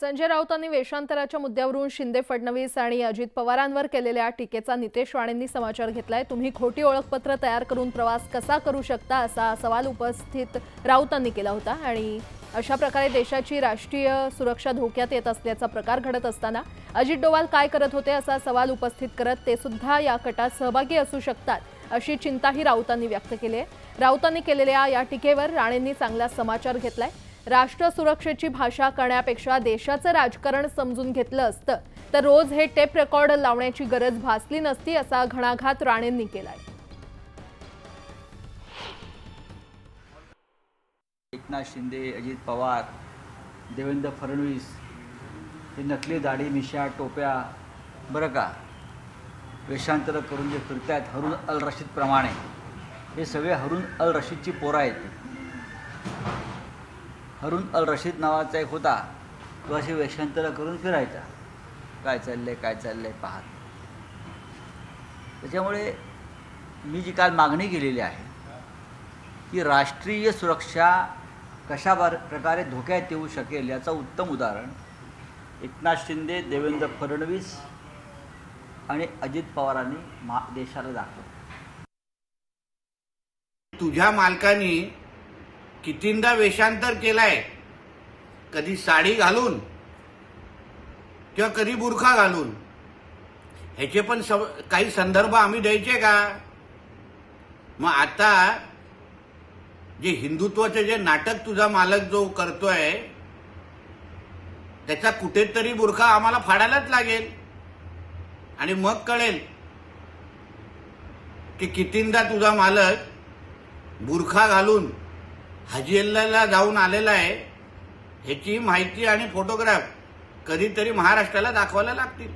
संजय राऊतांनी वेषांतराच्या मुद्द्यावरून शिंदे फडणवीस आणि अजित पवारांवर केलेल्या टीकेचा नितेश राणेंनी समाचार घेतलाय. तुम्ही खोटी ओळखपत्र तयार करून प्रवास कसा करू शकता असा सवाल उपस्थित राऊतांनी केला होता. आणि अशा प्रकारे देशाची राष्ट्रीय सुरक्षा धोक्यात येत असल्याचा प्रकार घडत असताना अजित डोवाल काय करत होते असा सवाल उपस्थित करत ते सुद्धा या कटात सहभागी असू शकतात अशी चिंताही राऊतांनी व्यक्त केली आहे. राऊतांनी केलेल्या या टीकेवर राणेंनी चांगला समाचार घेतलाय. राष्ट्र सुरक्षेची भाषा करण्यापेक्षा देशाचं राजकारण समजून घेतलं असतं. तर रोज हे टेप रेकॉर्ड लावण्याची गरज भासली नसती असा घणाघात राणेंनी केलाय. एकनाथ शिंदे अजित पवार देवेंद्र फडणवीस हे नकली दाढी मिशा टोप्या बरं का? वेषांतर करून जे फिरत आहेत हरून अल रशीदप्रमाणे हे सगळे हरून अल रशीदची पोरं आहेत. हरून अल रशीद नावाचा एक होता. तो अशी वेषांतर करून फिरायचा. काय चाललंय काय चाललंय पाहत. त्याच्यामुळे मी जी काल मागणी केलेली आहे की राष्ट्रीय सुरक्षा कशा प्रकारे धोक्यात येऊ शकेल याचं उत्तम उदाहरण एकनाथ शिंदे देवेंद्र फडणवीस आणि अजित पवारांनी मा देशाला दाखवलं. तुझ्या मालकानी कितींदा वेषांतर केलाय? कधी साडी घालून किंवा कधी बुरखा घालून? ह्याचे पण सव- काही संदर्भ आम्ही द्यायचे का? मग आता जे हिंदुत्वाचे जे नाटक तुझा मालक जो करतोय त्याचा कुठेतरी बुरखा आम्हाला फाडायलाच लागेल. आणि मग कळेल की कितींदा तुझा मालक बुरखा घालून हजियल्लाला जाऊन आलेला आहे ह्याची माहिती आणि फोटोग्राफ कधीतरी महाराष्ट्राला दाखवायला लागतील.